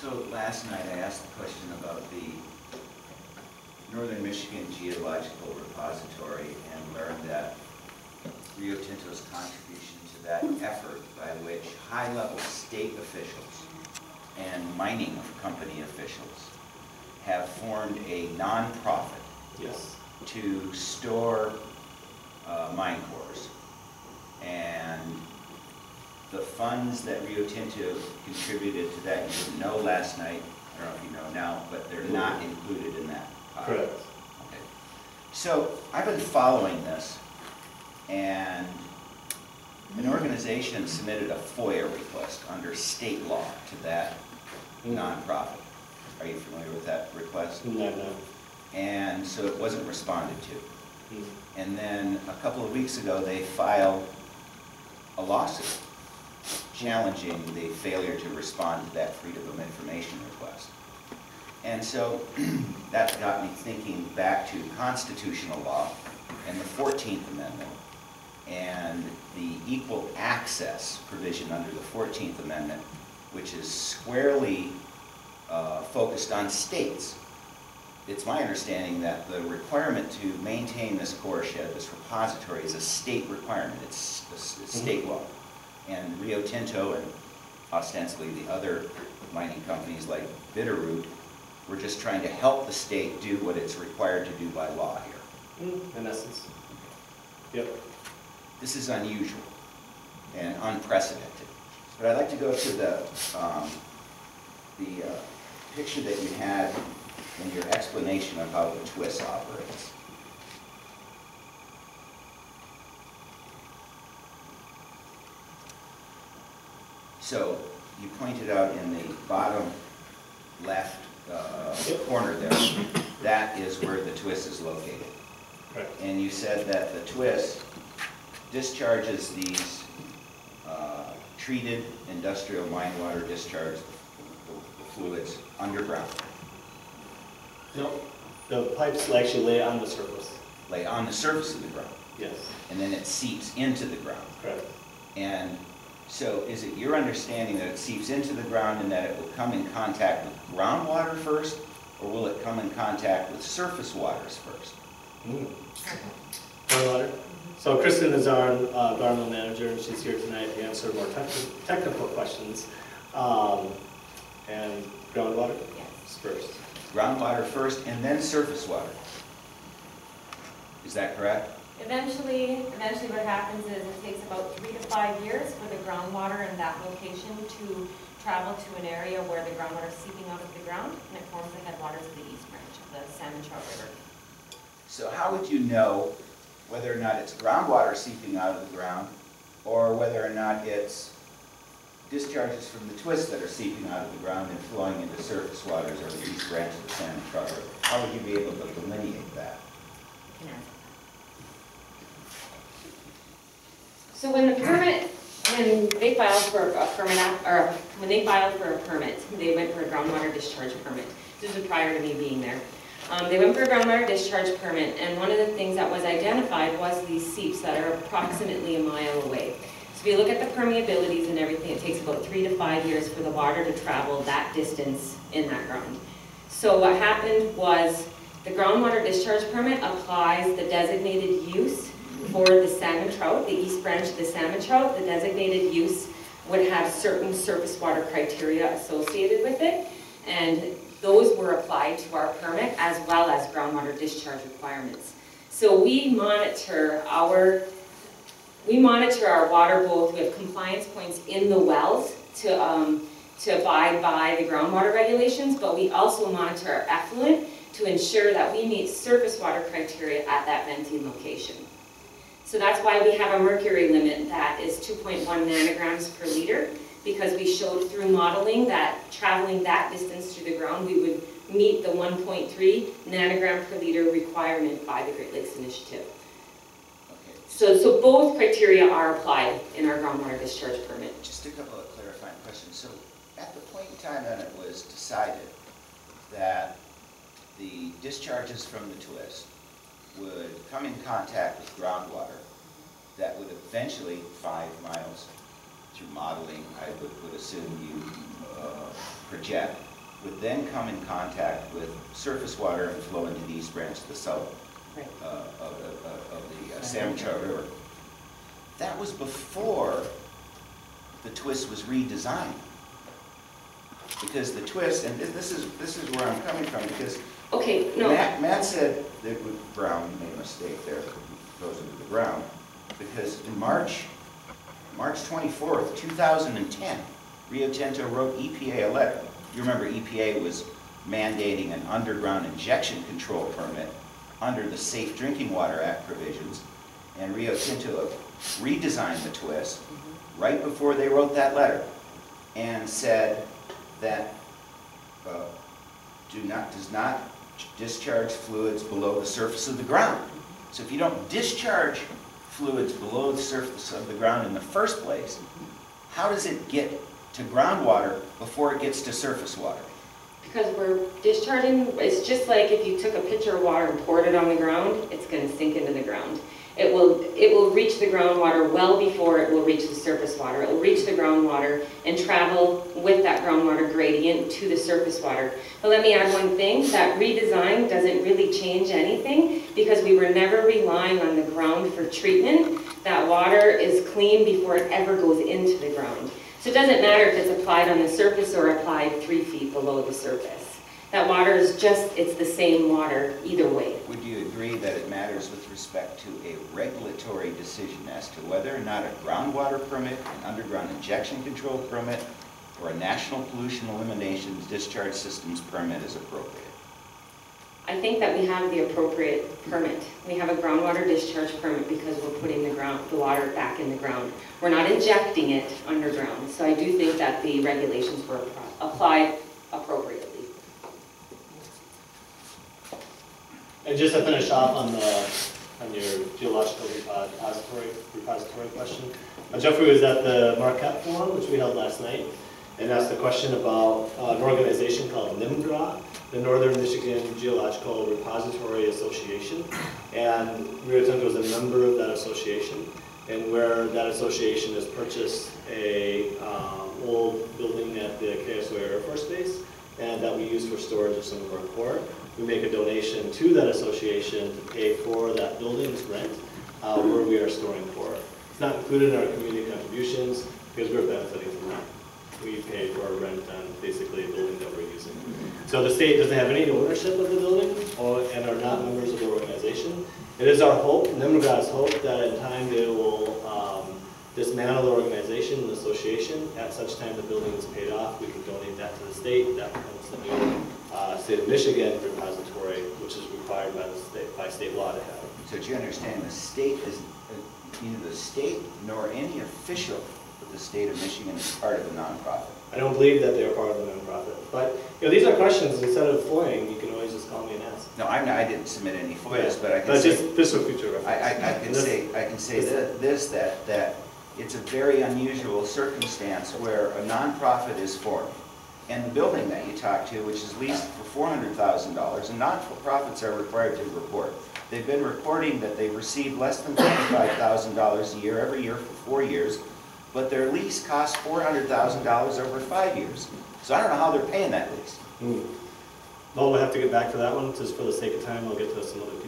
So last night I asked a question about the Northern Michigan Geological Repository and learned that Rio Tinto's contribution to that effort by which high-level state officials and mining company officials have formed a nonprofit Yes. to store uh, mine cores. And the funds that Rio Tinto contributed to that, you didn't know last night, I don't know if you know now, but they're not included in that. pot. Correct. Okay. So I've been following this, and an organization submitted a FOIA request under state law to that nonprofit. Are you familiar with that request? No, no. And so it wasn't responded to. Mm. And then a couple of weeks ago, they filed a lawsuit challenging the failure to respond to that Freedom of Information request. And so that got me thinking back to constitutional law and the 14th Amendment and the equal access provision under the 14th Amendment, which is squarely uh, focused on states it's my understanding that the requirement to maintain this core shed, this repository, is a state requirement. It's it's- it's state law. And Rio Tinto and ostensibly the other mining companies like Bitterroot, we're just trying to help the state do what it's required to do by law here. Mm, In essence. Yep. This is unusual and unprecedented. But I'd like to go to the, um, the uh, picture that you had in your explanation of how the TWIS operates. So you pointed out in the bottom left uh, corner there, that is where the TWIS is located. Correct. And you said that the TWIS discharges these uh, treated industrial mine water discharge fluids underground, No, the pipes actually lay on the surface. lay on the surface of the ground, Yes, and then it seeps into the ground. correct. And so is it your understanding that it seeps into the ground and that it will come in contact with groundwater first? Or will it come in contact with surface waters first? Mm. Groundwater. So Kristen is our uh, environmental manager, and she's here tonight to answer more techni- technical questions. Um, And groundwater is first. Groundwater first and then surface water? Is that correct? Eventually, eventually what happens is it takes about three to five years for the groundwater in that location to travel to an area where the groundwater is seeping out of the ground and it forms the headwaters of the east branch of the Salmon Trout River. So how would you know whether or not it's groundwater seeping out of the ground, or whether or not it's discharges from the twists that are seeping out of the ground and flowing into surface waters or the east branch of the Salmon Trout River? How would you be able to delineate that? You can answer So when the permit, when they filed for a permit, or when they filed for a permit, they went for a groundwater discharge permit. This was prior to me being there. Um, They went for a groundwater discharge permit, and one of the things that was identified was these seeps that are approximately a mile away. So if you look at the permeabilities and everything, it takes about three to five years for the water to travel that distance in that ground. So what happened was, the groundwater discharge permit applies the designated use for the salmon trout, the east branch of the salmon trout. The designated use would have certain surface water criteria associated with it, and those were applied to our permit as well as groundwater discharge requirements. So we monitor our, we monitor our water both with compliance points in the wells to, um, to abide by the groundwater regulations, but we also monitor our effluent to ensure that we meet surface water criteria at that venting location. So that's why we have a mercury limit that is 2.1 nanograms per liter, because we showed through modeling that traveling that distance through the ground, we would meet the 1.3 nanogram per liter requirement by the Great Lakes Initiative. So, so both criteria are applied in our groundwater discharge permit. just a couple of clarifying questions. So at the point in time that it was decided that the discharges from the TWIS would come in contact with groundwater that would eventually, five miles through modeling, I would, would assume you uh, project would then come in contact with surface water and flow into the east branch of the south Right. uh, of the- of of the uh, San Michelle River. That was before the TWIS was redesigned. Because the TWIS, and this- is, this is where I'm coming from, because Okay, no, Matt, Matt said that Brown made a mistake there, goes into the ground, because in March, March twenty-fourth, two thousand and ten, Rio Tinto wrote EPA a letter. You remember EPA was mandating an underground injection control permit under the Safe Drinking Water Act provisions, and Rio Tinto redesigned the TWIS mm-hmm. right before they wrote that letter, and said that, uh, do not, does not discharge fluids below the surface of the ground. So if you don't discharge fluids below the surface of the ground in the first place, how does it get to groundwater before it gets to surface water? because we're discharging, it's just like if you took a pitcher of water and poured it on the ground, it's gonna sink into the ground. It will, it will reach the groundwater well before it will reach the surface water. It will reach the groundwater and travel with that groundwater gradient to the surface water. But let me add one thing, that redesign doesn't really change anything because we were never relying on the ground for treatment. That water is clean before it ever goes into the ground. So it doesn't matter if it's applied on the surface or applied three feet below the surface. That water is just, it's the same water either way. Would you agree that it matters with respect to a regulatory decision as to whether or not a groundwater permit, an underground injection control permit, or a national pollution elimination discharge systems permit is appropriate? I think that we have the appropriate permit. We have a groundwater discharge permit because we're putting the ground, the water back in the ground. We're not injecting it underground. So I do think that the regulations were applied appropriately. And just to finish off on the, on your geological repository, repository question, uh, Jeffery was at the Marquette Forum, which we held last night, and asked a question about uh, an organization called NIMGRA, the Northern Michigan Geological Repository Association. And Rio Tinto is a member of that association, and where that association has purchased a um, old building at the K.I. Sawyer Air Force Base, and that we use for storage of some of our core. We make a donation to that association to pay for that building's rent, uh, where we are storing core. It's not included in our community contributions, because we're benefiting from that. We pay for our rent on basically a building that we're using. So the state doesn't have any ownership of the building, or, and are not members of the organization. It is our hope, NIMGRA's hope, that in time they will dismantle the organization and association. At such time the building is paid off, we can donate that to the state, that becomes the new uh, state of Michigan repository, which is required by the state, by state law to have. So do you understand, the state is, uh, neither the state nor any official of the state of Michigan is part of the nonprofit? I don't believe that they are part of the nonprofit, but, you know, these are questions, instead of FOIAing, you can always just call me and ask. No, I'm, not- I didn't submit any FOIAs, but I can But say. just, this for future reference. I, I, I can this- say, I can say thi- this, that, that it's a very unusual circumstance where a nonprofit is formed. And the building that you talked to, which is leased for four hundred thousand dollars, and not-for-profits are required to report. They've been reporting that they've received less than twenty-five thousand dollars a year, every year for four years, but their lease costs four hundred thousand dollars over five years. So I don't know how they're paying that lease. Hmm. Well, we'll have to get back to that one, just for the sake of time, we'll get to some other pieces